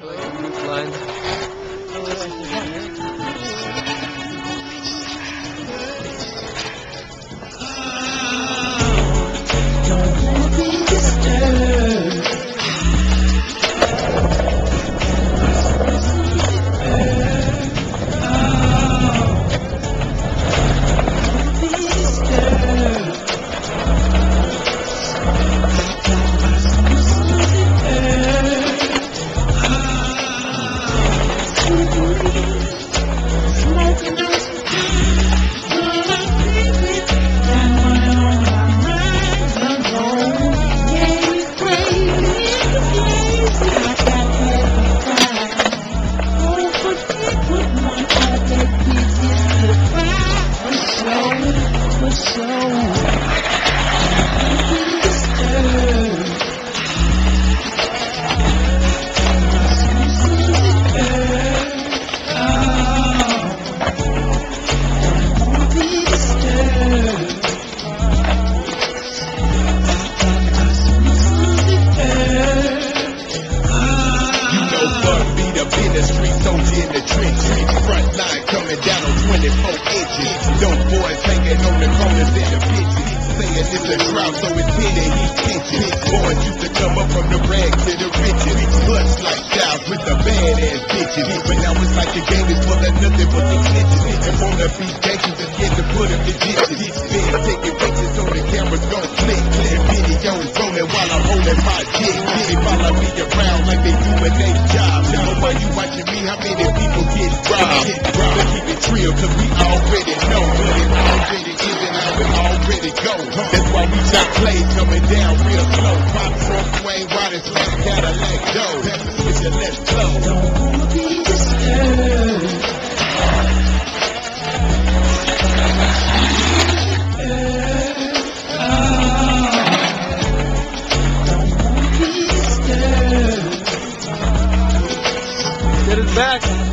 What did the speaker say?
Like roof be the street soldier in the trench. Front line coming down on 24 inches. Dope boys hanging on the corners in the bitches. Saying it's a drought, so it's hitting heat tension. Boys used to come up from the rags to the riches. Bust like styles with the badass bitches. But now it's like the game is full of nothing but the glitches. And wanna be gangsters and scared to put them in ditches. Then taking pictures so the cameras gon' click. And videos rolling while I'm holding my dick. They follow me around like That's why we got plays coming down real slow. Pop Wayne slash Cadillac dough. That's the switch and let's flow. Get it back.